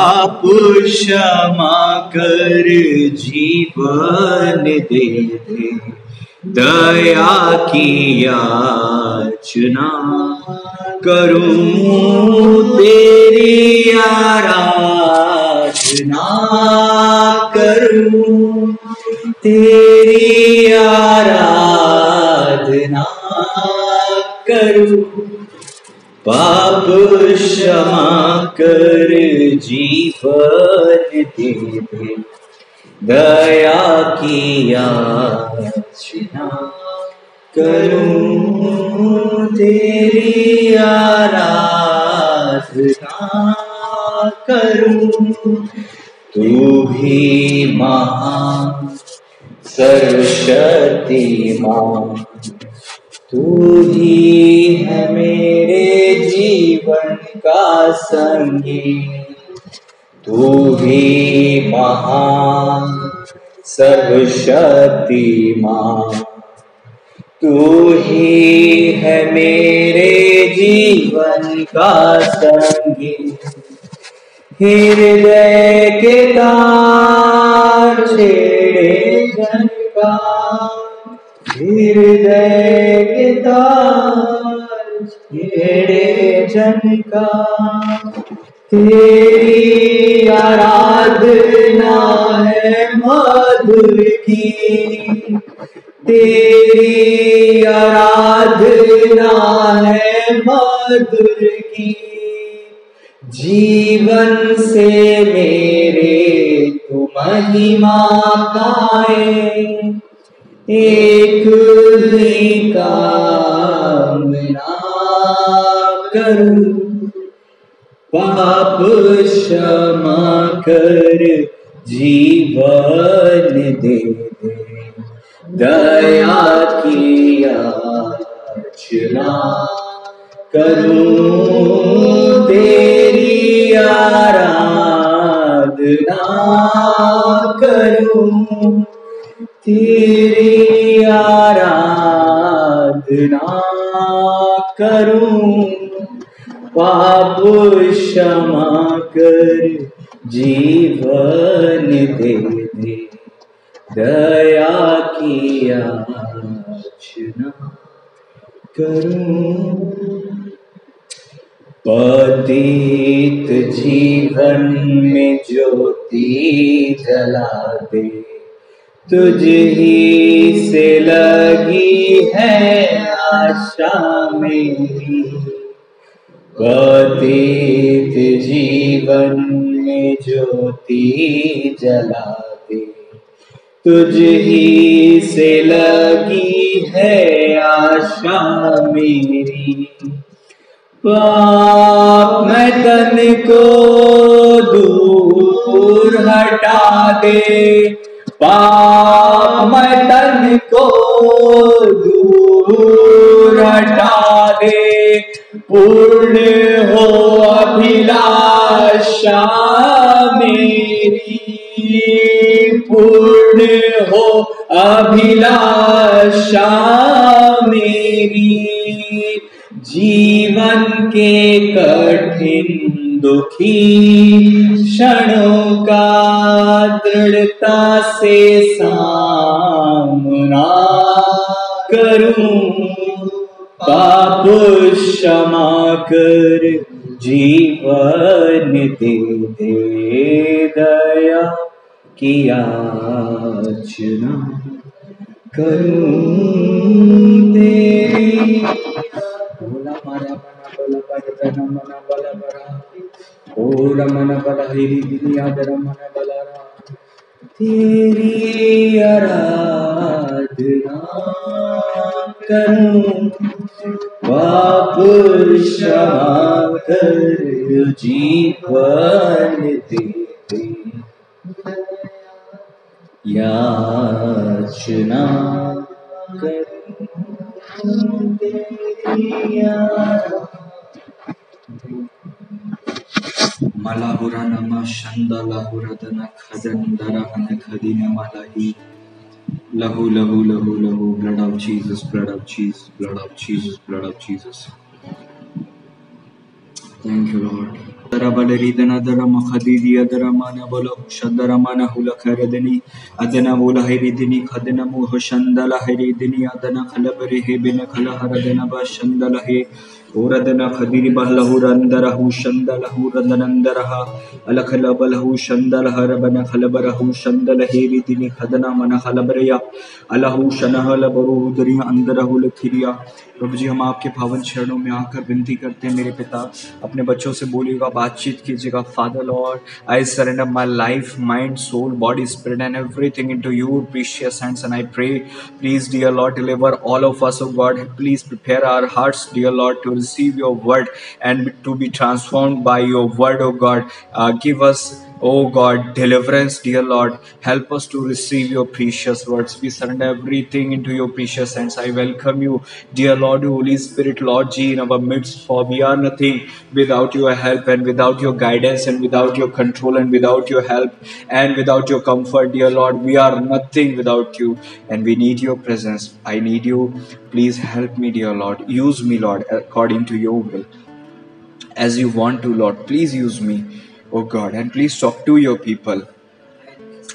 आप क्षमा कर जीवन दे दे दया की याचना करूँ तेरी आराधना करूँ तेरी आराधना करूँ। पाप क्षमा कर जीवन दे। दे दया की याचना करूँ तेरी आराधना करूँ। तू भी महान, सर्वशक्तिमान तू ही है मेरे जीवन का संगी तू भी महान, सर्वशक्तिमान। तू ही है मेरे जीवन का संगी हृदय के तार छेड़े जन हृदय के तार छेड़े जन का तेरी आराधना है मधुर की। तेरी आराधना है मधुर की। जीवन से मेरे तू महिमा पाए एक ही कामना करूँ, पाप क्षमा कर जीवन दे दे। दया की याचना करूँ, तेरी आराधना करूँ। तेरी आराधना करूँ पाप क्षमा कर जीवन दे दे। दया की याचना करूँ। पतित जीवन में ज्योति जला दे। तुझ ही से लगी है आशा मेरी। पतित जीवन में ज्योति जला दे। तुझ ही से लगी है आशा मेरी। पाप मैं तन को दूर हटा दे। पाप मैं तन को दूर हटा दे पूर्ण हो अभिलाषा मेरी। पूर्ण हो अभिलाषा मेरी। जीवन के कठिन दुखी क्षणों दृढ़ता से सामना करूँ। पाप क्षमा कर जीवन दे दे दया की याचना करूँ तेरी। भोला मारा मना बल बर जन मन बल बल हिरी तेरी आराधना करूँ। पाप कर जीवन याचना करूँ। तेरी मलाहुर नम शंद लहुर खजंदर हन खदी न मलाही लहु लहु लहु लहु blood of Jesus blood of Jesus blood of Jesus blood of Jesus thank you Lord दर बल रीदन दर मखदी दी अदर मान बल शदर मान हुल खैर अदन बोल है रीदिनी खदन मोह शंदल है रीदिनी अदन खल बरे हे बिन खल हर दिन शंदल है ओरदन शंदल खदन मन प्रभु जी, हम आपके पावन चरणों में आकर विनती करते हैं, मेरे पिता, अपने बच्चों से बोलिएगा, बातचीत कीजिएगा Father Lord I surrender my life mind soul body spirit and everything into you precious and I pray please dear Lord deliver all of us of God please prepare our heart dear Lord to receive your word and to be transformed by your word, oh God. Uh, give us Oh God, deliverance, dear Lord. Help us to receive your precious words. We surrender everything into your precious hands. I welcome you, dear Lord, Holy Spirit, Lord G, in our midst. For we are nothing without your help and without your guidance and without your control and without your help and without your comfort, dear Lord. We are nothing without you and we need your presence. I need you. Please help me, dear Lord. Use me, Lord, according to your will. As you want to, Lord, please use me O God, and please talk to your people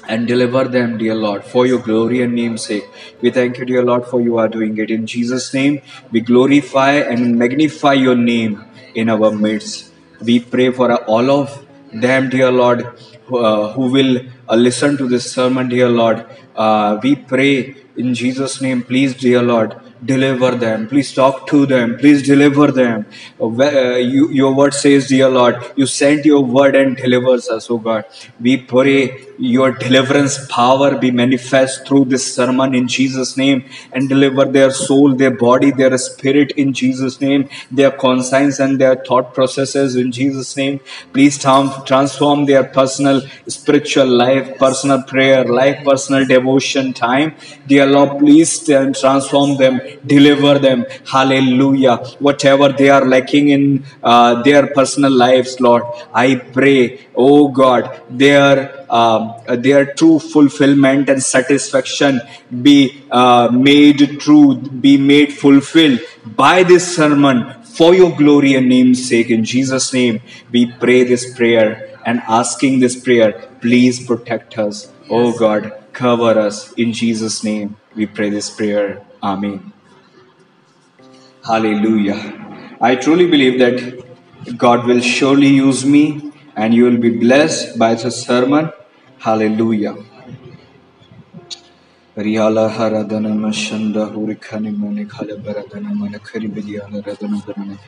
and deliver them, dear Lord, for your glory and name's sake. We thank you, dear Lord, for you are doing it. In Jesus' name, we glorify and magnify your name in our midst. We pray for all of them, dear Lord, who, uh, who will uh, listen to this sermon, dear Lord. Uh, we pray in Jesus' name, please, dear Lord, deliver them. Please talk to them. Please deliver them. Uh, you, your word says, dear Lord, you sent your word and delivers us, oh God. We pray your deliverance power be manifest through this sermon in Jesus' name and deliver their soul, their body, their spirit in Jesus' name, their conscience and their thought processes in Jesus' name. Please transform their personal spiritual life, personal prayer life, personal devotion time. Dear Lord, please transform them, deliver them. Hallelujah. Whatever they are lacking in uh, their personal lives, Lord, I pray, oh God, their um, their true fulfillment and satisfaction be uh, made true, be made fulfilled by this sermon for your glory and name's sake. In Jesus' name, we pray this prayer and asking this prayer, please protect us. Oh God, cover us. In Jesus' name, we pray this prayer. Amen. Hallelujah. I truly believe that God will surely use me and you will be blessed by the sermon. Hallelujah. Riala haradana mashanda hurikani mane khala baradana mana khari bidiala radana barana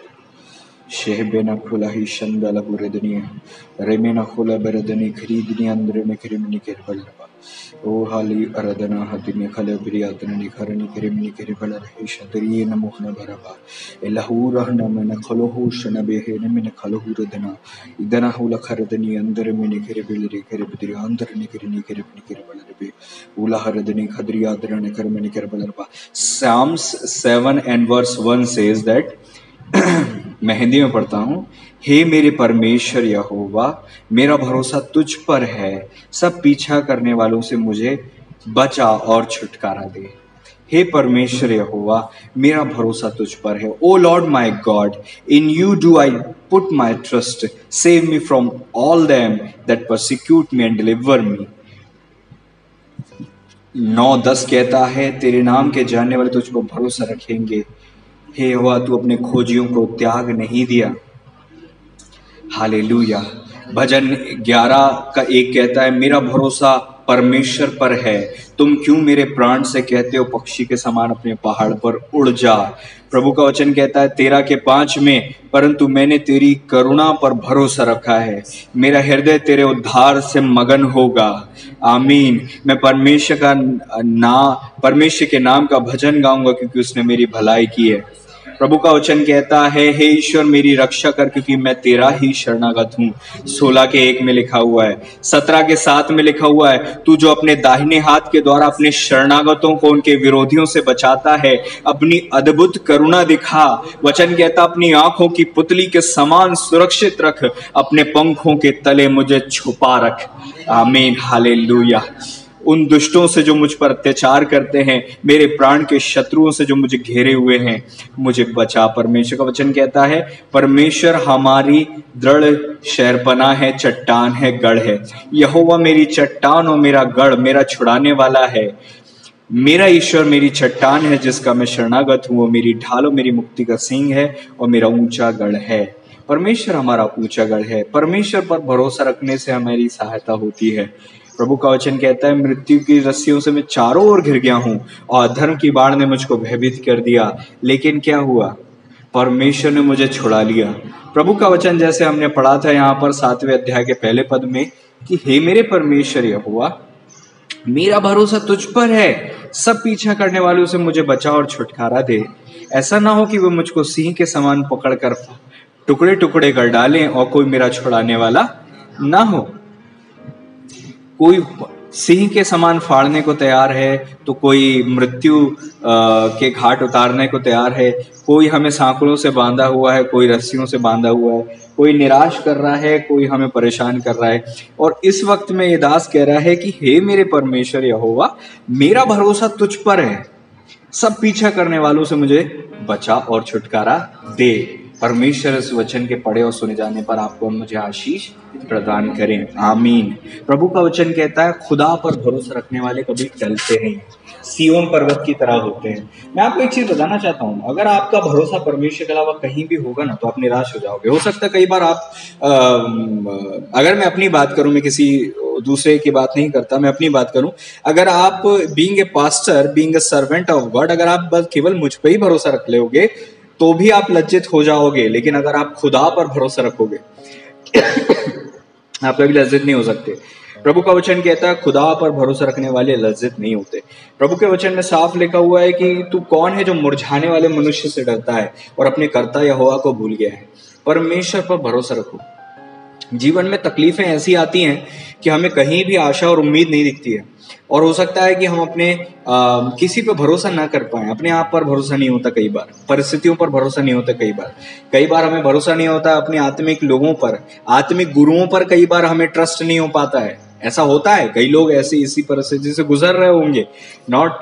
kerimni keribala rahisha dariye na muhna baraba elahu rahna mena khalohu shana behe ne mena khalohu radana idana hula kharadani andar mene keribili keribili andar ne kerini keribni keribala rabe ula haradani khadri adana ne kermani keribala raba Psalms 7 and verse 1 says that मैं हिंदी में पढ़ता हूँ। हे मेरे परमेश्वर यहोवा, मेरा भरोसा तुझ पर है। सब पीछा करने वालों से मुझे बचा और छुटकारा दे। हे परमेश्वर यहोवा, मेरा भरोसा तुझ पर है। O Lord my God, in you do I put my trust. Save me from all them that persecute me and deliver me. नौ दस कहता है, तेरे नाम के जानने वाले तुझ पर भरोसा रखेंगे। हे हुआ तू अपने खोजियों को त्याग नहीं दिया। हालेलुया। भजन ग्यारह का एक कहता है, मेरा भरोसा परमेश्वर पर है। तुम क्यों मेरे प्राण से कहते हो, पक्षी के समान अपने पहाड़ पर उड़ जा? प्रभु का वचन कहता है, तेरा के पाँच में, परंतु मैंने तेरी करुणा पर भरोसा रखा है। मेरा हृदय तेरे उद्धार से मगन होगा। आमीन। मैं परमेश्वर का ना, परमेश्वर के नाम का भजन गाऊँगा, क्योंकि उसने मेरी भलाई की है। प्रभु का वचन कहता है, हे ईश्वर, मेरी रक्षा कर, क्योंकि मैं तेरा ही शरणागत हूँ। सोलह के एक में लिखा हुआ है, सत्रह के सात में लिखा हुआ है, तू जो अपने दाहिने हाथ के द्वारा अपने शरणागतों को उनके विरोधियों से बचाता है, अपनी अद्भुत करुणा दिखा। वचन कहता, अपनी आँखों की पुतली के समान सुरक्षित रख, अपने पंखों के तले मुझे छुपा रख। आमीन हाले उन दुष्टों से जो मुझ पर अत्याचार करते हैं, मेरे प्राण के शत्रुओं से जो मुझे घेरे हुए हैं, मुझे बचा परमेश्वर का वचन कहता है, परमेश्वर हमारी दृढ़ शहरपना है, चट्टान है, गढ़ है। यहोवा मेरी चट्टान और मेरा गढ़ मेरा छुड़ाने वाला है। मेरा ईश्वर मेरी चट्टान है, जिसका मैं शरणागत हूँ वो मेरी ढालो मेरी मुक्ति का सिंह है, और मेरा ऊँचा गढ़ है। परमेश्वर हमारा ऊँचा गढ़ है। परमेश्वर पर भरोसा रखने से हमारी सहायता होती है। प्रभु का वचन कहता है, मृत्यु की रस्सियों से मैं चारों ओर घिर गया हूँ और धर्म की बाढ़ ने मुझको भयभीत कर दिया। लेकिन क्या हुआ? परमेश्वर ने मुझे छुड़ा लिया। प्रभु का वचन जैसे हमने पढ़ा था यहाँ पर सातवें अध्याय के पहले पद में कि, हे मेरे परमेश्वर यह हुआ मेरा भरोसा तुझ पर है। सब पीछा करने वालों से मुझे बचा और छुटकारा दे। ऐसा ना हो कि वो मुझको सिंह के समान पकड़कर टुकड़े टुकड़े कर डालें और कोई मेरा छुड़ाने वाला ना हो। कोई सिंह के समान फाड़ने को तैयार है तो कोई मृत्यु के घाट उतारने को तैयार है, कोई हमें सांकड़ों से बांधा हुआ है, कोई रस्सियों से बांधा हुआ है, कोई निराश कर रहा है, कोई हमें परेशान कर रहा है। और इस वक्त में ये दास कह रहा है कि, हे मेरे परमेश्वर यहोवा, मेरा भरोसा तुझ पर है। सब पीछा करने वालों से मुझे बचा और छुटकारा दे। परमेश्वर इस वचन के पढ़े और सुने जाने पर आपको मुझे आशीष प्रदान करें। आमीन। प्रभु का वचन कहता है खुदा पर भरोसा रखने वाले कभी टलते नहीं। सियोन पर्वत की तरह होते हैं। मैं आपको एक चीज़ बताना चाहता हूँ। अगर आपका भरोसा परमेश्वर के अलावा कहीं भी होगा ना तो आप निराश हो जाओगे। हो सकता है कई बार आप आ, अगर मैं अपनी बात करूँ मैं किसी दूसरे की बात नहीं करता मैं अपनी बात करूँ। अगर आप being a pastor being a servant of God अगर आप बस केवल मुझ पर ही भरोसा रख लोगे तो भी आप लज्जित हो जाओगे, लेकिन अगर आप खुदा पर भरोसा रखोगे, आप कभी लज्जित नहीं हो सकते। प्रभु का वचन कहता है, खुदा पर भरोसा रखने वाले लज्जित नहीं होते। प्रभु के वचन में साफ़ लिखा हुआ है कि तू कौन है जो मुरझाने वाले मनुष्य से डरता है और अपने कर्ता या को भूल गया है। परमेश्वर पर भरोसा रखो। जीवन में तकलीफें ऐसी आती हैं कि हमें कहीं भी आशा और उम्मीद नहीं दिखती है। और हो सकता है कि हम अपने आ, किसी पर भरोसा ना कर पाए। अपने आप पर भरोसा नहीं होता कई बार। परिस्थितियों पर भरोसा नहीं होता कई बार। कई बार हमें भरोसा नहीं होता अपने आत्मिक लोगों पर। आत्मिक गुरुओं पर कई बार हमें ट्रस्ट नहीं हो पाता है। ऐसा होता है? कई लोग ऐसे इसी परिस्थिति से गुजर रहे होंगे। Not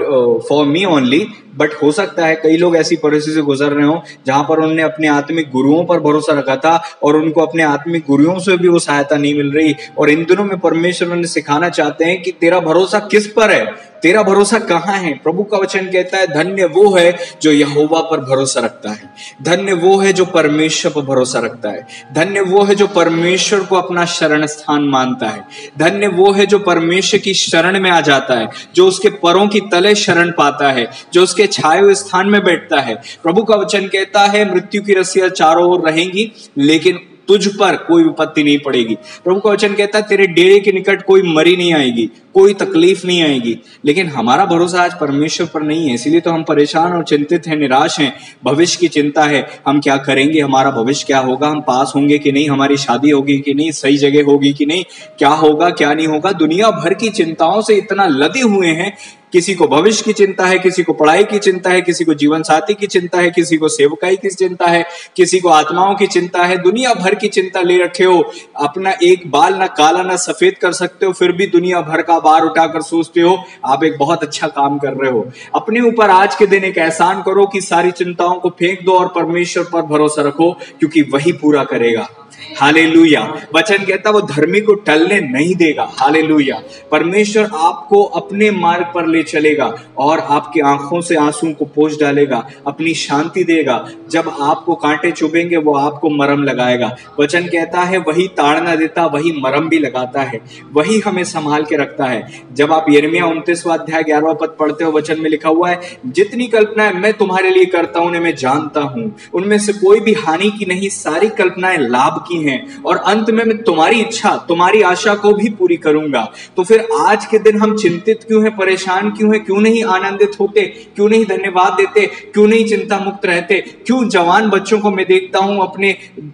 for me only but हो सकता है कई लोग ऐसी परिस्थिति से गुजर रहे हो जहाँ पर उन्होंने अपने आत्मिक गुरुओं पर भरोसा रखा था और उनको अपने आत्मिक गुरुओं से भी वो सहायता नहीं मिल रही। और इन दिनों में परमेश्वर उन्हें सिखाना चाहते हैं कि तेरा भरोसा किस पर है? तेरा भरोसा कहाँ है? प्रभु का वचन कहता है, धन्य वो है जो यहोवा पर भरोसा रखता है। धन्य वो है जो परमेश्वर पर भरोसा रखता है। धन्य वो है जो परमेश्वर को अपना शरण स्थान मानता है। धन्य वो है जो परमेश्वर की शरण में आ जाता है, जो उसके परों की तले शरण पाता है, जो उसके छाए हुए स्थान में बैठता है। प्रभु का वचन कहता है, मृत्यु की रस्सियाँ चारों ओर रहेंगी, लेकिन तुझ पर कोई विपत्ति नहीं पड़ेगी। प्रभु का वचन कहता है, तेरे डेरे के निकट कोई मरी नहीं आएगी, कोई तकलीफ़ नहीं आएगी। लेकिन हमारा भरोसा आज परमेश्वर पर नहीं है, इसीलिए तो हम परेशान और चिंतित हैं, निराश हैं। भविष्य की चिंता है, हम क्या करेंगे, हमारा भविष्य क्या होगा, हम पास होंगे कि नहीं, हमारी शादी होगी कि नहीं, सही जगह होगी कि नहीं, क्या होगा, क्या नहीं होगा। दुनिया भर की चिंताओं से इतना लदे हुए हैं किसी को भविष्य की चिंता है, किसी को पढ़ाई की चिंता है, किसी को जीवन साथी की चिंता है, किसी को सेवकाई की चिंता है, किसी को आत्माओं की चिंता है, दुनिया भर की चिंता ले रखे हो, अपना एक बाल ना काला ना सफ़ेद कर सकते हो, फिर भी दुनिया भर का बार उठाकर सोचते हो, आप एक बहुत अच्छा काम कर रहे हो। अपने ऊपर आज के दिन एक एहसान करो कि सारी चिंताओं को फेंक दो और परमेश्वर पर भरोसा रखो, क्योंकि वही पूरा करेगा। हाले वचन कहता वो धर्मी को टलने नहीं देगा। हाले परमेश्वर आपको अपने मार्ग पर ले चलेगा और आपकी आँखों से आँसू को पोष डालेगा, अपनी शांति देगा। जब आपको कांटे चुभेंगे, वो आपको मरम लगाएगा। वचन कहता है, वही ताड़ना देता, वही मरम भी लगाता है। वही हमें संभाल के रखता है। जब आप यरमिया उनतीसवा अध्याय ग्यारहवा पद पढ़ते हो, वचन में लिखा हुआ है, जितनी कल्पनाएँ मैं तुम्हारे लिए करता हूँ, उन्हें मैं जानता हूँ। उनमें से कोई भी हानि की नहीं, सारी कल्पनाएँ लाभ की हैं और अंत में मैं तुम्हारी इच्छा, तुम्हारी आशा को भी पूरी करूँगा। तो फिर आज के दिन हम चिंतित क्यों हैं, परेशान क्यों हैं, क्यों नहीं आनंदित होते, क्यों नहीं धन्यवाद देते, क्यों नहीं चिंता मुक्त रहते, क्यों जवान बच्चों को मैं देखता हूँ अपने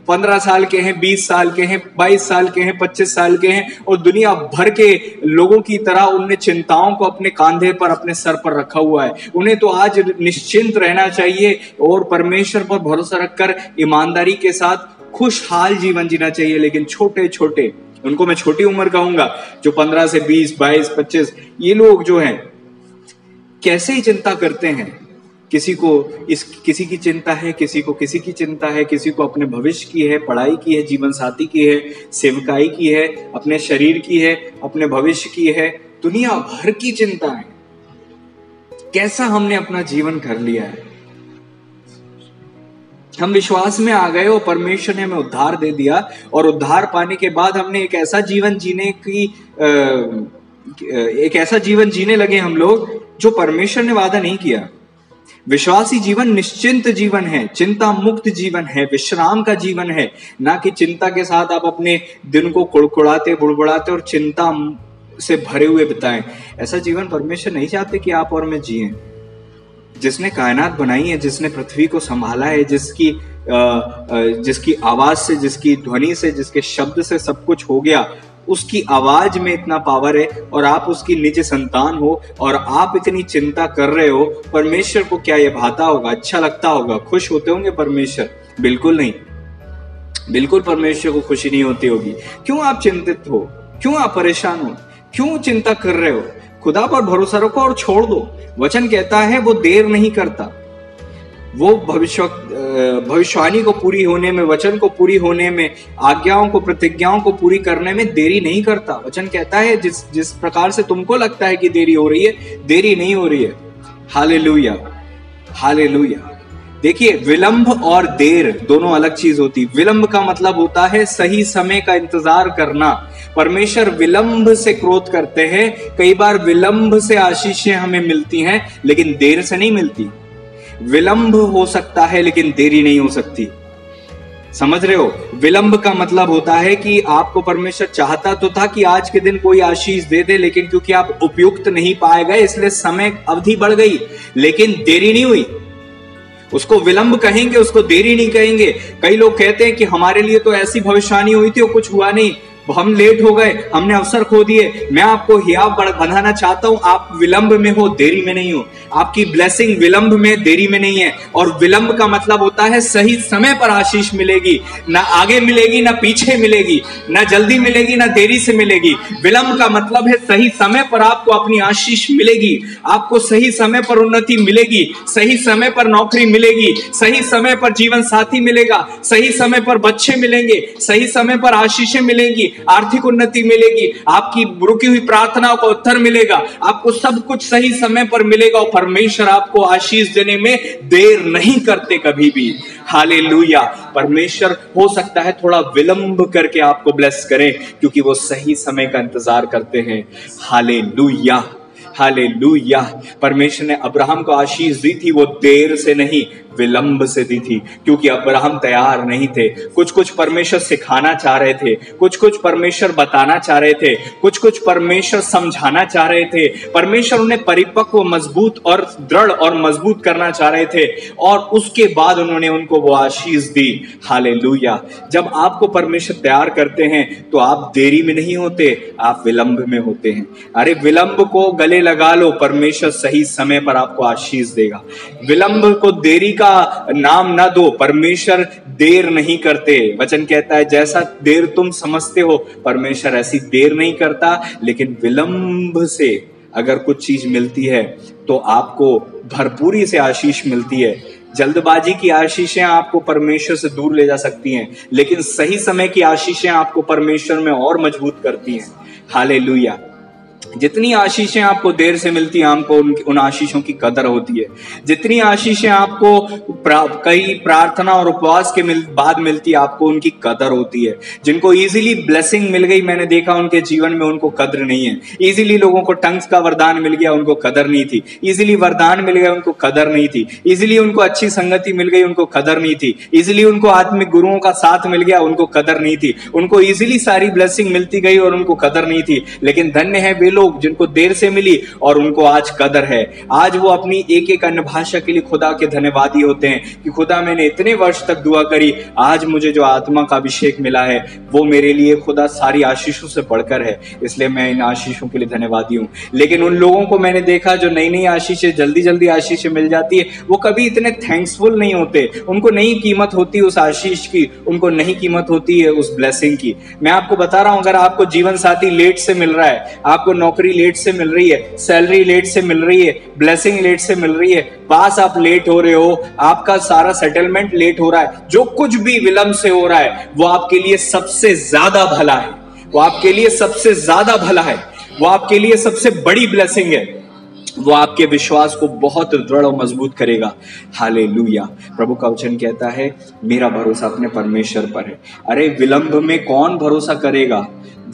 पंद्रह साल के हैं, बीस साल के हैं, बाईस साल के हैं, पच्चीस साल के हैं और दुनिया भर के लोगों की तरह उनने चिंताओं को अपने कांधे पर, अपने सर पर रखा हुआ है। उन्हें तो आज निश्चिंत रहना चाहिए और परमेश्वर पर भरोसा रखकर, ईमानदारी के साथ खुशहाल जीवन जीना चाहिए, लेकिन छोटे छोटे उनको मैं छोटी उम्र कहूँगा, जो पंद्रह से बीस, बाईस, पच्चीस, ये लोग जो हैं, कैसे ही चिंता करते हैं, किसी को इस, किसी की चिंता है, किसी को, किसी की चिंता है, किसी को अपने भविष्य की है, पढ़ाई की है, जीवन साथी की है, सेवकाई की है, अपने शरीर की है, अपने भविष्य की है, दुनिया भर की चिंता है कैसा हमने अपना जीवन कर लिया है? हम विश्वास में आ गए और परमेश्वर ने हमें उद्धार दे दिया और उद्धार पाने के बाद हमने एक ऐसा जीवन जीने की एक ऐसा जीवन जीने लगे हम लोग जो परमेश्वर ने वादा नहीं किया। विश्वासी जीवन निश्चिंत जीवन है, चिंता मुक्त जीवन है, विश्राम का जीवन है। ना कि चिंता के साथ आप अपने दिन को कुड़कुड़ाते, बुड़बुड़ाते और चिंता से भरे हुए बिताएँ। ऐसा जीवन परमेश्वर नहीं चाहते कि आप और मैं जिए। जिसने कायनात बनाई है, जिसने पृथ्वी को संभाला है, जिसकी जिसकी आवाज़ से, जिसकी ध्वनि से, जिसके शब्द से सब कुछ हो गया, उसकी आवाज़ में इतना पावर है और आप उसकी निज संतान हो और आप इतनी चिंता कर रहे हो, परमेश्वर को क्या ये भाता होगा अच्छा लगता होगा, खुश होते होंगे परमेश्वर? बिल्कुल नहीं। बिल्कुल परमेश्वर को खुशी नहीं होती होगी। क्यों आप चिंतित हो? क्यों आप परेशान हो? क्यों चिंता कर रहे हो? खुदा पर भरोसा रखो और छोड़ दो। वचन कहता है, वो देर नहीं करता। वो भविष्य भविष्यवाणी को पूरी होने में, वचन को पूरी होने में, आज्ञाओं को, प्रतिज्ञाओं को पूरी करने में देरी नहीं करता। वचन कहता है, जिस जिस प्रकार से तुमको लगता है कि देरी हो रही है, देरी नहीं हो रही है। हाले लुया हाले लुया देखिए, विलंब और देर दोनों अलग चीज़ होती। विलंब का मतलब होता है सही समय का इंतज़ार करना। परमेश्वर विलंब से क्रोध करते हैं। कई बार विलंब से आशीषें हमें मिलती हैं, लेकिन देर से नहीं मिलती। विलंब हो सकता है, लेकिन देरी नहीं हो सकती। समझ रहे हो? विलंब का मतलब होता है कि आपको परमेश्वर चाहता तो था कि आज के दिन कोई आशीष दे दे, लेकिन क्योंकि आप उपयुक्त नहीं पाए गए, इसलिए समय अवधि बढ़ गई, लेकिन देरी नहीं हुई। उसको विलंब कहेंगे, उसको देरी नहीं कहेंगे। कई लोग कहते हैं कि हमारे लिए तो ऐसी भविष्यवाणी हुई थी और कुछ हुआ नहीं। हम लेट हो गए, हमने अवसर खो दिए। मैं आपको हियाव बनाना चाहता हूँ, आप विलंब में हो, देरी में नहीं हो। आपकी ब्लेसिंग विलंब में, देरी में नहीं है। और विलंब का मतलब होता है, सही समय पर आशीष मिलेगी। ना आगे मिलेगी, ना पीछे मिलेगी। ना जल्दी मिलेगी, ना देरी से मिलेगी। विलंब का मतलब है, सही समय पर आपको अपनी आशीष मिलेगी। आपको सही समय पर उन्नति मिलेगी। सही समय पर नौकरी मिलेगी। सही समय पर जीवन साथी मिलेगा। सही समय पर बच्चे मिलेंगे। सही समय पर आशीषें मिलेंगी। आर्थिक उन्नति मिलेगी, आपकी रुकी हुई प्रार्थनाओं का उत्तर मिलेगा, आपको सब कुछ सही समय पर मिलेगा और परमेश्वर आपको आशीष देने में देर नहीं करते कभी भी। हाले परमेश्वर, हो सकता है थोड़ा विलंब करके आपको ब्लेस करें, क्योंकि वो सही समय का इंतज़ार करते हैं। हाले हाले परमेश्वर ने अब्राहम को आशीष दी थी, वो देर से नहीं विलंब से दी थी, क्योंकि अब्राहम तैयार नहीं थे। कुछ कुछ परमेश्वर सिखाना चाह रहे थे कुछ कुछ परमेश्वर बताना चाह रहे थे कुछ कुछ परमेश्वर समझाना चाह रहे थे। परमेश्वर उन्हें परिपक्व, मज़बूत और दृढ़ और मज़बूत करना चाह रहे थे, और उसके बाद उन्होंने उनको वो आशीष दी। हाले जब आपको परमेश्वर तैयार करते हैं तो आप देरी में नहीं होते, आप विलंब में होते हैं। अरे, विलंब को गले लगा लो, परमेश्वर सही समय पर आपको आशीष देगा। विलंब को देरी का नाम ना दो, परमेश्वर देर नहीं करते। वचन कहता है, जैसा देर तुम समझते हो, परमेश्वर ऐसी देर नहीं करता। लेकिन विलंब से अगर कुछ चीज़ मिलती है तो आपको भरपूरी से आशीष मिलती है। जल्दबाजी की आशीषें आपको परमेश्वर से दूर ले जा सकती हैं, लेकिन सही समय की आशीषें आपको परमेश्वर में और मज़बूत करती हैं। हाले जितनी आशीषें आपको देर से मिलती हैं आपको उन, उन आशीषों की कदर होती है। जितनी आशीषें आपको प्रा, कई प्रार्थना और उपवास के मिल, बाद मिलती है आपको उनकी कदर होती है। जिनको इजीली ब्लेसिंग मिल गई मैंने देखा उनके जीवन में उनको कदर नहीं है। इजीली लोगों को टंग्स का वरदान मिल गया उनको कदर नहीं थी। इजीली वरदान मिल गया उनको कदर नहीं थी। इजीली उनको अच्छी संगति मिल गई उनको कदर नहीं थी। इजीली उनको आत्मिक गुरुओं का साथ मिल गया उनको कदर नहीं थी। उनको इजीली सारी ब्लेसिंग मिलती गई और उनको कदर नहीं थी। लेकिन धन्य है वे लोग लोग जिनको देर से मिली और उनको आज कदर है। आज वो अपनी एक एक अन्य भाषा के लिए खुदा के धन्यवादी होते हैं कि खुदा मैंने इतने वर्ष तक दुआ करी, आज मुझे जो आत्मा का अभिषेक मिला है, वो मेरे लिए खुदा सारी आशीषों से बढ़कर है, इसलिए मैं इन आशीषों के लिए धन्यवादी हूँ। लेकिन उन लोगों को मैंने देखा जो नई नई आशीषें जल्दी जल्दी आशीषें मिल जाती है, वो कभी इतने थैंक्सफुल नहीं होते। उनको नहीं कीमत होती उस आशीष की, उनको नहीं कीमत होती है उस ब्लेसिंग की। मैं आपको बता रहा हूँ, अगर आपको जीवन साथी लेट से मिल रहा है, आपको नौकरी लेट से मिल रही है सैलरी लेट से मिल रही है ब्लेसिंग लेट से मिल रही है, पास आप लेट हो रहे हो, आपका सारा सेटलमेंट लेट हो रहा है, जो कुछ भी विलंब से हो रहा है, वो आपके लिए सबसे ज़्यादा भला है, वो आपके लिए सबसे ज़्यादा भला है, वो आपके लिए सबसे बड़ी ब्लेसिंग है, वो आपके विश्वास को बहुत दृढ़ और मज़बूत करेगा। हाले प्रभु का वचन कहता है, मेरा भरोसा अपने परमेश्वर पर है। अरे, विलंब में कौन भरोसा करेगा?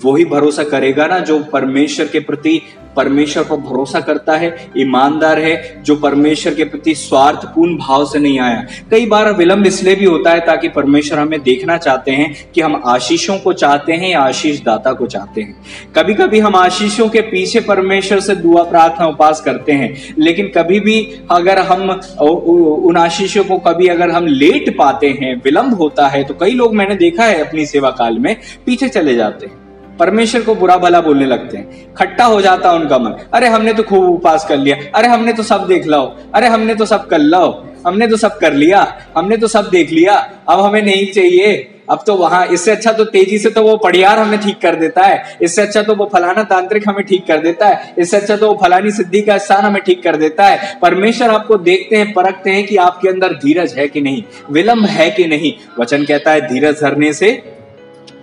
वही भरोसा करेगा ना जो परमेश्वर के प्रति परमेश्वर पर भरोसा करता है, ईमानदार है, जो परमेश्वर के प्रति स्वार्थपूर्ण भाव से नहीं आया। कई बार विलंब इसलिए भी होता है ताकि परमेश्वर हमें देखना चाहते हैं कि हम आशीषों को चाहते हैं या आशीष दाता को चाहते हैं। कभी कभी हम आशीषों के पीछे परमेश्वर से दुआ प्रार्थना उपास करते हैं, लेकिन कभी भी अगर हम उन आशीषों को कभी अगर हम लेट पाते हैं, विलंब होता है तो कई लोग मैंने देखा है अपनी सेवा काल में पीछे चले जाते हैं। परमेश्वर को बुरा भला बोलने लगते हैं। खट्टा हो जाता है उनका मन। अरे, हमने तो खूब उपास कर लिया। अरे, हमने तो सब देख लो अरे, हमने तो सब कर लो हमने तो सब कर लिया। हमने तो सब देख लिया। अब हमें नहीं चाहिए। अब तो वहाँ, इससे अच्छा तो तेज़ी से तो वो पड़ियार हमें ठीक कर देता है। इससे अच्छा तो वो फलाना तांत्रिक हमें ठीक कर देता है। इससे अच्छा तो वो फलानी सिद्धि का स्थान हमें ठीक कर देता है। परमेश्वर आपको देखते हैं, परखते हैं कि आपके अंदर धीरज है कि नहीं, विलंब है कि नहीं। वचन कहता है, धीरज धरने से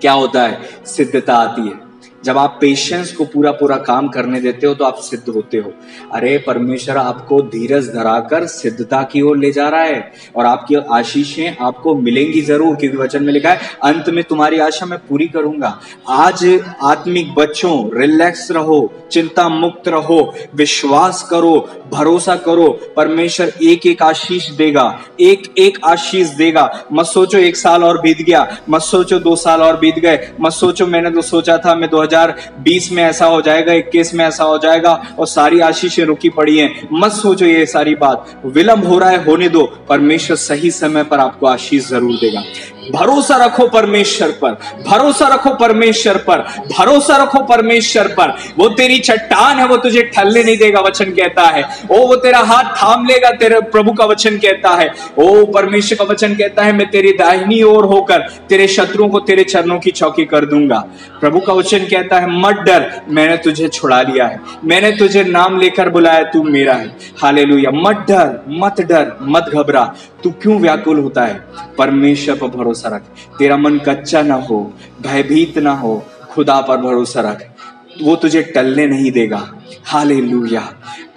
क्या होता है? सिद्धता आती है। जब आप पेशेंस को पूरा पूरा काम करने देते हो तो आप सिद्ध होते हो। अरे, परमेश्वर आपको धीरज धराकर सिद्धता की ओर ले जा रहा है और आपकी आशीषें आपको मिलेंगी ज़रूर, क्योंकि वचन में लिखा है, अंत में तुम्हारी आशा मैं पूरी करूँगा। आज आत्मिक बच्चों रिलैक्स रहो, चिंता मुक्त रहो, विश्वास करो, भरोसा करो, परमेश्वर एक एक आशीष देगा एक एक आशीष देगा। मत सोचो एक साल और बीत गया, मत सोचो दो साल और बीत गए, मत सोचो मैंने तो सोचा था मैं 2020 में ऐसा हो जाएगा 21 में ऐसा हो जाएगा और सारी आशीषें रुकी पड़ी हैं। मत सोचो ये सारी बात। विलंब हो रहा है होने दो, परमेश्वर सही समय पर आपको आशीष ज़रूर देगा। भरोसा रखो परमेश्वर पर। भरोसा रखो परमेश्वर पर। भरोसा रखो परमेश्वर पर। वो तेरी चट्टान है, वो तुझे ठल्ले नहीं देगा, वचन कहता है। ओ, वो तेरा हाथ थाम लेगा, तेरे प्रभु का वचन कहता है। ओ, परमेश्वर का वचन कहता है, मैं तेरी दाहिनी ओर होकर तेरे शत्रुओं को तेरे चरणों की चौकी कर दूँगा। प्रभु का वचन कहता है, मत डर, मैंने तुझे छुड़ा लिया है। मैंने तुझे नाम लेकर बुलाया, तू मेरा है। हाले मत डर मत डर, मत घबरा। तू क्यों व्याकुल होता है? परमेश्वर पर भरोसा रख। तेरा मन कच्चा ना हो, भयभीत ना हो, खुदा पर भरोसा रख। वो तुझे टलने नहीं देगा। हाले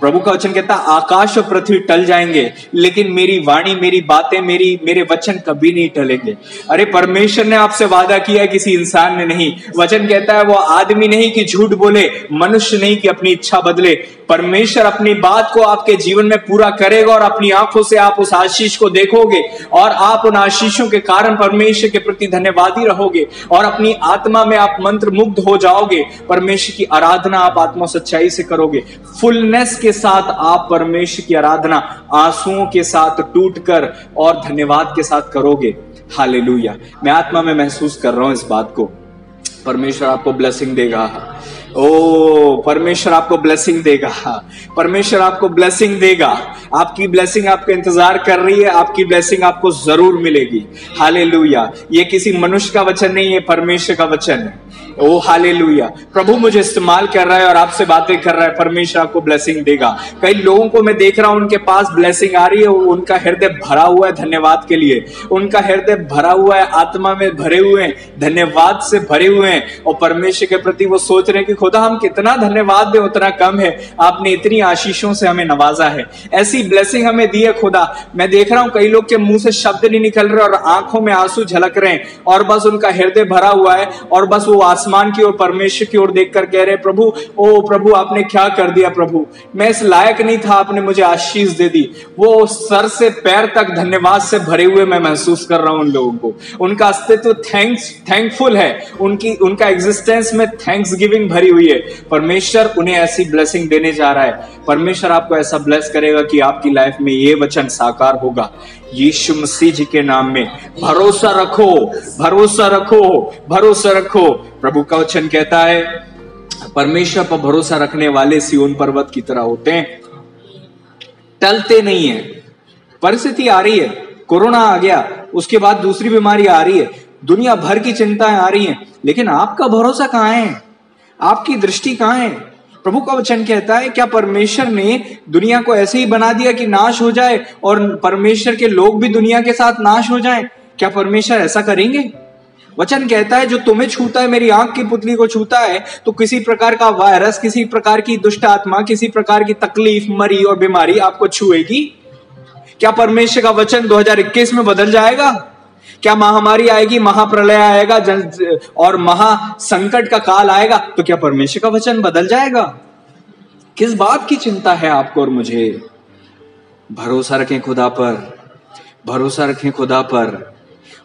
प्रभु का वचन कहता, आकाश और पृथ्वी टल जाएँगे, लेकिन मेरी वाणी, मेरी बातें, मेरी, मेरे वचन कभी नहीं टलेंगे। अरे, परमेश्वर ने आपसे वादा किया है, किसी इंसान ने नहीं। वचन कहता है, वो आदमी नहीं कि झूठ बोले, मनुष्य नहीं कि अपनी इच्छा बदले। परमेश्वर अपनी बात को आपके जीवन में पूरा करेगा और अपनी आँखों से आप उस आशीष को देखोगे और आप उन आशीषों के कारण परमेश्वर के प्रति धन्यवादी रहोगे और अपनी आत्मा में आप मंत्र मुग्ध हो जाओगे। परमेश्वर की आराधना, आप आत्मा सच्चाई से करोगे? फुलनेस के साथ आप परमेश्वर की आराधना, आंसुओं के साथ टूट कर और धन्यवाद के साथ करोगे। हाले मैं आत्मा में महसूस कर रहा हूँ इस बात को। परमेश्वर आपको ब्लेसिंग देगा। ओ, परमेश्वर आपको ब्लेसिंग देगा। परमेश्वर आपको ब्लेसिंग देगा। आपकी ब्लेसिंग आपका इंतज़ार कर रही है, आपकी ब्लेसिंग आपको ज़रूर मिलेगी। हाले लुया ये किसी मनुष्य का वचन नहीं है, परमेश्वर का वचन है। ओ हाले प्रभु मुझे इस्तेमाल कर रहा है और आपसे बातें कर रहा है, परमेश्वर आपको ब्लेसिंग देगा। कई लोगों को मैं देख रहा हूँ, उनके पास ब्लेसिंग आ रही है उनका हृदय भरा हुआ है धन्यवाद के लिए। उनका हृदय भरा हुआ है, आत्मा में भरे हुए हैं, धन्यवाद से भरे हुए हैं। और परमेश्वर के प्रति वो सोच रहे हैं कि खुदा, हम कितना धन्यवाद दें, उतना कम है। आपने इतनी आशीषों से हमें नवाजा है। ऐसी ब्लेसिंग हमें दी है खुदा। मैं देख रहा हूँ कई लोग के मुँह से शब्द नहीं निकल रहे और आँखों में आँसू झलक रहे हैं और बस उनका हृदय भरा हुआ है और बस वो आसमान की ओर, परमेश्वर की ओर देखकर कह रहे प्रभु, ओ प्रभु, आपने क्या कर दिया प्रभु? मैं इस लायक नहीं था, आपने मुझे आशीष दे दी। वो सर से, पैर तक धन्यवाद से भरे हुए मैं महसूस कर रहा हूँ उन लोगों को। उनका अस्तित्व थैंक्स थैंकफुल है। उनकी, उनका एग्जिस्टेंस में थैंक्स गिविंग भरी खड़ी हुई है। परमेश्वर उन्हें ऐसी ब्लेसिंग देने जा रहा है। परमेश्वर आपको ऐसा ब्लेस करेगा कि आपकी लाइफ में ये वचन साकार होगा। यीशु मसीह जी के नाम में। भरोसा रखो भरोसा रखो भरोसा रखो। प्रभु का वचन कहता है, परमेश्वर पर भरोसा रखने वाले सियोन पर्वत की तरह होते हैं। टलते नहीं है। परिस्थिति आ रही है। कोरोना आ गया। उसके बाद दूसरी बीमारी आ रही है। दुनिया भर की चिंताएँ आ रही हैं। लेकिन आपका भरोसा कहाँ है? आपकी दृष्टि कहाँ है? प्रभु का वचन कहता है, क्या परमेश्वर ने दुनिया को ऐसे ही बना दिया कि नाश हो जाए और परमेश्वर के लोग भी दुनिया के साथ नाश हो जाएँ? क्या परमेश्वर ऐसा करेंगे? वचन कहता है, जो तुम्हें छूता है, मेरी आँख की पुतली को छूता है तो किसी प्रकार का वायरस, किसी प्रकार की दुष्ट आत्मा, किसी प्रकार की तकलीफ़, मरी और बीमारी आपको छुएगी? क्या परमेश्वर का वचन 2021 में बदल जाएगा? क्या महामारी आएगी, महाप्रलय आएगा जन और महासंकट का काल आएगा तो क्या परमेश्वर का वचन बदल जाएगा? किस बात की चिंता है आपको और मुझे? भरोसा रखें खुदा पर, भरोसा रखें खुदा पर।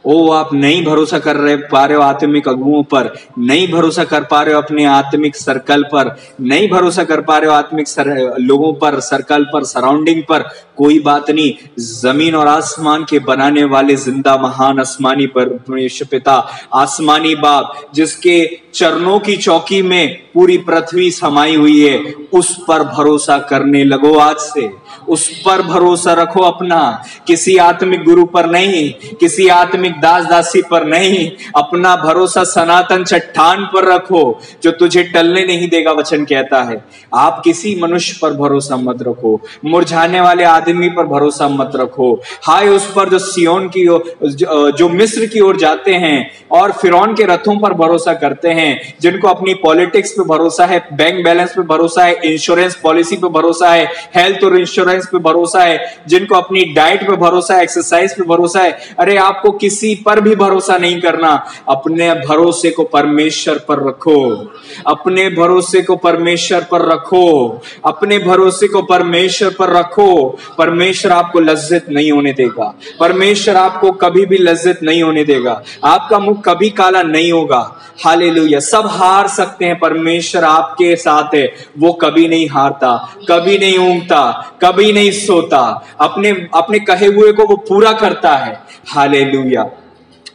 ओ आप नहीं भरोसा कर रहे पा रहे हो आत्मिक अगुओं पर नहीं भरोसा कर पा रहे हो अपने आत्मिक सर्कल पर नहीं भरोसा कर पा रहे हो आत्मिक सर, लोगों पर सर्कल पर सराउंडिंग पर कोई बात नहीं। ज़मीन और आसमान के बनाने वाले ज़िंदा महान आसमानी पर पिता आसमानी बाप जिसके चरणों की चौकी में पूरी पृथ्वी समाई हुई है। उस पर भरोसा करने लगो आज से। उस पर भरोसा रखो अपना। किसी आत्मिक गुरु पर नहीं किसी आत्मिक दास दासी पर नहीं। अपना भरोसा सनातन चट्टान पर रखो जो तुझे टलने नहीं देगा वचन कहता है। आप किसी मनुष्य पर भरोसा मत रखो। मुरझाने वाले आदमी पर भरोसा मत रखो। हाय उस पर जो सियोन की जो, जो मिस्र की ओर जाते हैं और फिर के रथों पर भरोसा करते हैं जिनको अपनी पॉलिटिक्स पे भरोसा है बैंक बैलेंस पे भरोसा है इंश्योरेंस पॉलिसी पे भरोसा है हेल्थ और इंश्योरेंस पे भरोसा है, जिनको अपनी डाइट पे भरोसा है एक्सरसाइज पे भरोसा है, अरे आपको किसी पर भी भरोसा नहीं करना। अपने भरोसे को परमेश्वर पर रखो। अपने भरोसे को परमेश्वर पर रखो। अपने भरोसे को परमेश्वर पर रखो। परमेश्वर आपको लज्जित नहीं होने देगा। परमेश्वर आपको कभी भी लज्जित नहीं होने देगा। आपका मुख कभी काला नहीं होगा। हाले सब हार सकते हैं, परमेश्वर आपके साथ है। वो कभी नहीं हारता, कभी नहीं ऊंगता, कभी नहीं सोता। अपने अपने कहे हुए को वो पूरा करता है। हाले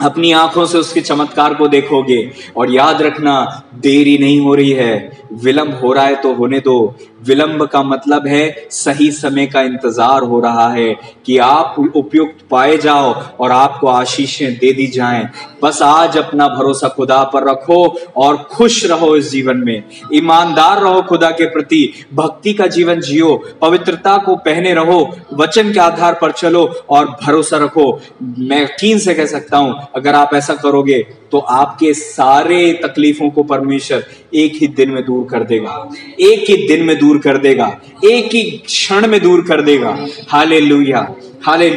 अपनी आँखों से उसके चमत्कार को देखोगे। और याद रखना, देरी नहीं हो रही है। विलंब हो रहा है तो होने दो। विलंब का मतलब है, सही समय का इंतज़ार हो रहा है कि आप उपयुक्त पाए जाओ और आपको आशीषें दे दी जाएँ। बस आज अपना भरोसा खुदा पर रखो और खुश रहो इस जीवन में। ईमानदार रहो खुदा के प्रति, भक्ति का जीवन जियो, पवित्रता को पहने रहो, वचन के आधार पर चलो और भरोसा रखो। मैं यकीन से कह सकता हूँ, अगर आप ऐसा करोगे तो आपके सारे तकलीफों को परमेश्वर एक ही दिन में दूर कर देगा। एक ही दिन में दूर कर देगा। एक ही क्षण में दूर कर देगा। हाले हाले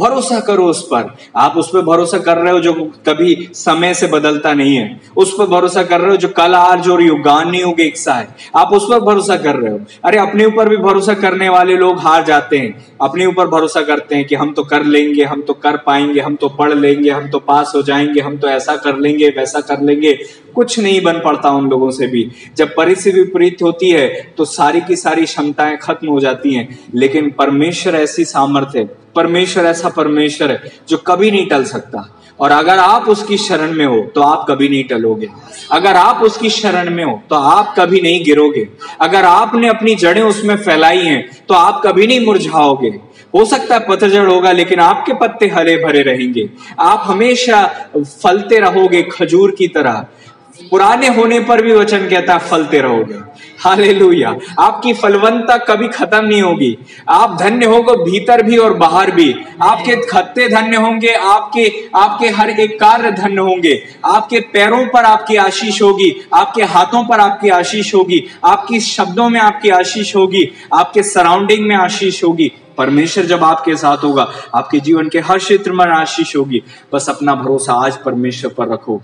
भरोसा करो उस पर। आप उस पर भरोसा कर रहे हो जो कभी समय से बदलता नहीं है। उस पर भरोसा कर रहे हो जो कल आज और युगान नहीं होगी एक है आप उस पर भरोसा कर रहे हो। अरे, अपने ऊपर भी भरोसा करने वाले लोग हार जाते हैं। अपने ऊपर भरोसा करते हैं कि हम तो कर लेंगे, हम तो कर पाएँगे, हम तो पढ़ लेंगे, हम तो पास हो जाएँगे, हम तो ऐसा कर लेंगे, वैसा कर लेंगे। कुछ नहीं बन पड़ता उन लोगों से भी। जब परिस्थिति विपरीत होती है तो सारी की सारी क्षमताएँ खत्म हो जाती हैं। लेकिन परमेश्वर ऐसी सामर्थ्य परमेश्वर ऐसा परमेश्वर है जो कभी नहीं टल सकता। और अगर आप उसकी शरण में हो तो आप कभी नहीं टलोगे। अगर आप उसकी शरण में हो तो आप कभी नहीं गिरोगे। अगर आपने अपनी जड़ें उसमें फैलाई हैं तो आप कभी नहीं मुरझाओगे। हो सकता है पतझड़ होगा, लेकिन आपके पत्ते हरे भरे रहेंगे। आप हमेशा फलते रहोगे खजूर की तरह। पुराने होने पर भी वचन कहता है, फलते रहोगे। हाले आपकी फलवंता कभी खत्म नहीं होगी। आप धन्य होगे भीतर भी और बाहर भी। आपके खत्ते धन्य होंगे, आपके आपके हर एक कार्य धन्य होंगे। आपके पैरों पर आपकी आशीष होगी, आपके हाथों पर आपकी आशीष होगी, आपकी शब्दों में आपकी आशीष होगी, आपके सराउंडिंग में आशीष होगी। परमेश्वर जब आपके साथ होगा, आपके जीवन के हर क्षेत्र में आशीष होगी। बस अपना भरोसा आज परमेश्वर पर रखो।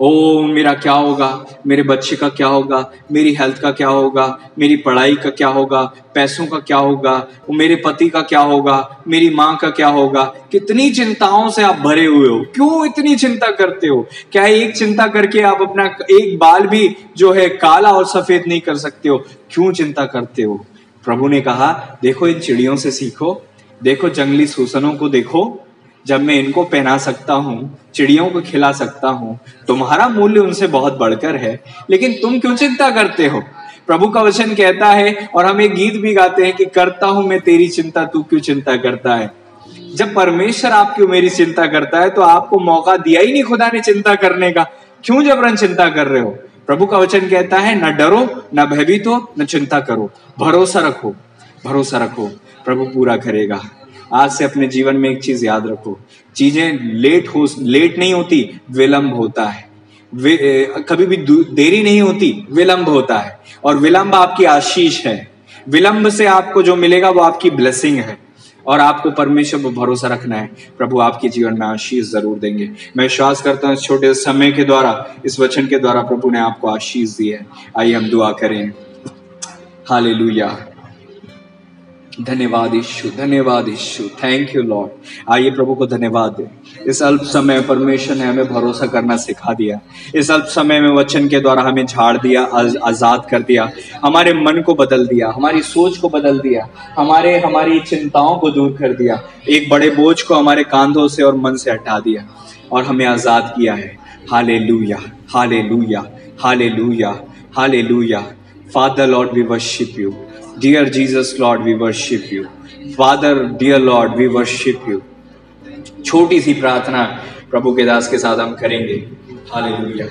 ओ मेरा क्या होगा? मेरे बच्चे का क्या होगा? मेरी हेल्थ का क्या होगा? मेरी पढ़ाई का क्या होगा? पैसों का क्या होगा? मेरे पति का क्या होगा? मेरी माँ का क्या होगा? कितनी चिंताओं से आप भरे हुए हो। क्यों इतनी चिंता करते हो? क्या एक चिंता करके आप अपना एक बाल भी जो है काला और सफ़ेद नहीं कर सकते हो? क्यों चिंता करते हो? प्रभु ने कहा, देखो, इन चिड़ियों से सीखो। देखो, जंगली सूसनों को देखो। जब मैं इनको पहना सकता हूँ, चिड़ियों को खिला सकता हूँ, तुम्हारा मूल्य उनसे बहुत बढ़कर है। लेकिन तुम क्यों चिंता करते हो? प्रभु का वचन कहता है, और हम एक गीत भी गाते हैं कि, करता हूँ मैं तेरी चिंता, तू क्यों चिंता करता है? जब परमेश्वर आपकी मेरी चिंता करता है तो आपको मौका दिया ही नहीं खुदा ने चिंता करने का। क्यों जबरन चिंता कर रहे हो? प्रभु का वचन कहता है, न डरो, न भयभीत हो, न चिंता करो। भरोसा रखो भरोसा रखो, प्रभु पूरा करेगा। आज से अपने जीवन में एक चीज़ याद रखो। चीज़ें लेट हो लेट नहीं होती विलंब होता है। वे, कभी भी देरी नहीं होती विलंब होता है। और विलंब आपकी आशीष है। विलंब से आपको जो मिलेगा वो आपकी ब्लेसिंग है। और आपको परमेश्वर पर भरोसा रखना है। प्रभु आपके जीवन में आशीष ज़रूर देंगे। मैं विश्वास करता हूँ इस छोटे समय के द्वारा इस वचन के द्वारा प्रभु ने आपको आशीष दी है। आइए हम दुआ करें। हाले धन्यवाद ईशु धन्यवाद ईशु थैंक यू लॉर्ड आइए प्रभु को धन्यवाद दें। इस अल्प समय परमेश्वर ने हमें भरोसा करना सिखा दिया। इस अल्प समय में वचन के द्वारा हमें झाड़ दिया आज़ाद कर दिया, हमारे मन को बदल दिया, हमारी सोच को बदल दिया, हमारे, हमारी चिंताओं को दूर कर दिया, एक बड़े बोझ को हमारे कांधों से और मन से हटा दिया और हमें आज़ाद किया है। हाले लूया हाले लूया hallelujah hallelujah Father Lord we worship you Dear Jesus, Lord, we worship you. Father, dear Lord, we worship you. छोटी सी प्रार्थना प्रभु के दास के साथ हम करेंगे हालेलुया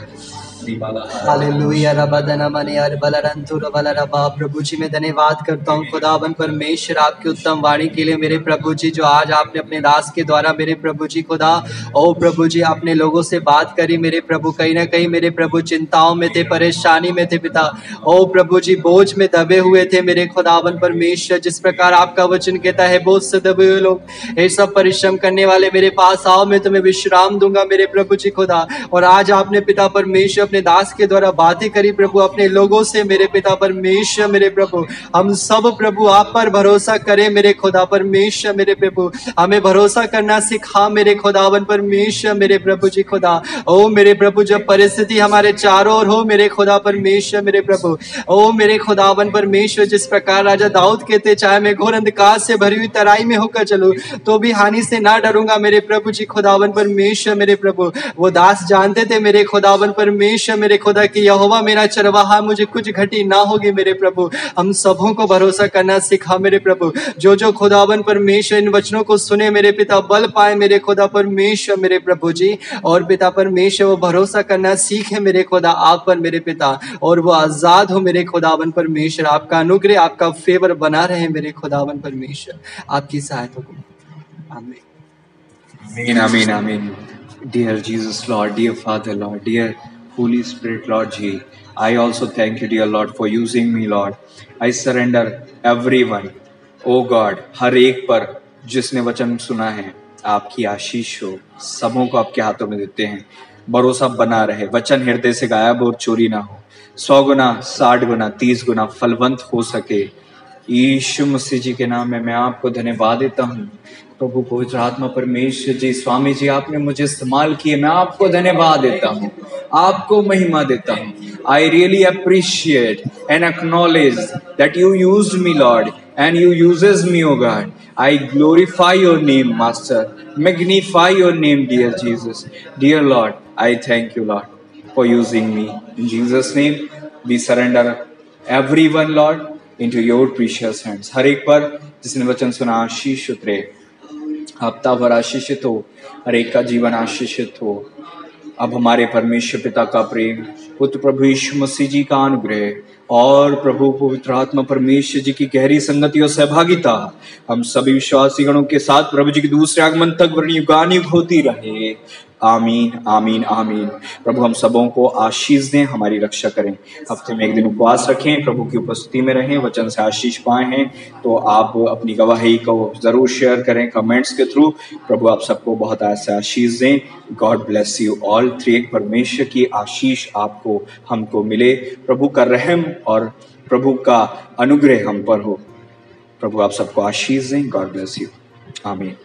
प्रभु जी मैं धन्यवाद करता हूँ परमेश्वर आपकी उत्तम वाणी के लिए, मेरे प्रभु जी, जो आज आपने अपने दास के द्वारा मेरे प्रभु जी खुदा ओ प्रभु जी, आपने लोगों से बात करी, मेरे प्रभु कहीं ना कहीं मेरे प्रभु चिंताओं में थे, परेशानी में थे पिता, ओ प्रभु जी, बोझ में दबे हुए थे मेरे खुदावन परमेश्वर, जिस प्रकार आपका वचन कहता है, बोझ से दबे हुए लोग ये सब परिश्रम करने वाले मेरे पास आओ, मैं तुम्हें विश्राम दूँगा मेरे प्रभु जी खुदा और आज आपने पिता परमेश्वर अपने दास के द्वारा बातें करी, प्रभु, अपने लोगों से मेरे पिता परमेश्वर, मेरे प्रभु। हम सब, प्रभु, आप पर भरोसा करें मेरे खुदा परमेश्वर, मेरे प्रभु। हमें भरोसा करना सिखा मेरे खुदावन परमेश्वर, मेरे प्रभु जी खुदा। ओ मेरे प्रभु, जब परिस्थिति हमारे चारों ओर हो, मेरे खुदा परमेश्वर, मेरे प्रभु। ओ मेरे खुदावन परमेश्वर, जिस प्रकार राजा दाऊद कहते, चाहे मैं घोर अंधकार से भरी हुई तराई में होकर चलू तो भी हानि से ना डरूँगा मेरे प्रभु जी खुदावन परमेश्वर, मेरे प्रभु। वो दास जानते थे मेरे खुदावन परमेश्वर परमेश्वर मेरे खुदा की यहोवा मेरा चरवाहा मुझे कुछ घटी ना होगी मेरे प्रभु। हम सबों को भरोसा करना सिखा मेरे प्रभु। जो जो खुदावन परमेश्वर इन वचनों को सुने मेरे पिता बल पाए मेरे खुदा परमेश्वर मेरे प्रभु जी और पिता परमेश्वर वो भरोसा करना सीखे मेरे खुदा आप पर मेरे पिता और वो आज़ाद हो मेरे खुदावन परमेश्वर। आपका अनुग्रह आपका फेवर बना रहे मेरे खुदावन परमेश्वर। आपकी सहायता को। आमीन। आमीन आमीन Dear Jesus, Lord, dear Father, Lord, dear Holy Spirit, Lord G. I also thank you, dear Lord, for using me, Lord. I surrender everyone, oh God हर एक पर जिसने वचन सुना है आपकी आशीष हो। सबों को आपके हाथों में देते हैं। भरोसा बना रहे। वचन हृदय से गायब और चोरी ना हो। सौ गुना साठ गुना तीस गुना फलवंत हो सके। यीशु मसीह जी के नाम में मैं आपको धन्यवाद देता हूँ। प्रभु पवित्र आत्मा परमेश्वर जी, स्वामी जी, आपने मुझे इस्तेमाल किए, मैं आपको धन्यवाद देता हूँ, आपको महिमा देता हूँ। I really appreciate and acknowledge that you use me Lord and you uses me oh God I glorify your name master magnify your name dear Jesus dear Lord I thank you Lord for using me in Jesus name we surrender everyone Lord into your precious hands हर एक पर जिसने वचन सुना, आशीष उतरे हफ़्ता भर आशीषित हो, हर एक का जीवन आशीषित हो। अब हमारे परमेश्वर पिता का प्रेम, पुत्र प्रभु यीशु मसीह जी का अनुग्रह और प्रभु पवित्र आत्मा परमेश्वर जी की गहरी संगति और सहभागिता, हम सभी विश्वासी गणों के साथ प्रभु जी के दूसरे आगमन तक वर्णयुगानुग होती रहे। आमीन आमीन आमीन। प्रभु, हम सबों को आशीष दें, हमारी रक्षा करें। हफ़्ते में एक दिन उपवास रखें, प्रभु की उपस्थिति में रहें, वचन से आशीष पाए हैं। तो आप अपनी गवाही को ज़रूर शेयर करें कमेंट्स के थ्रू प्रभु, आप सबको बहुत ऐसे आशीष दें। God bless you all three एक परमेश्वर की आशीष आपको, हमको मिले। प्रभु का रहम और प्रभु का अनुग्रह हम पर हो। प्रभु, आप सबको आशीष दें। गॉड ब्लेस यू आमीन।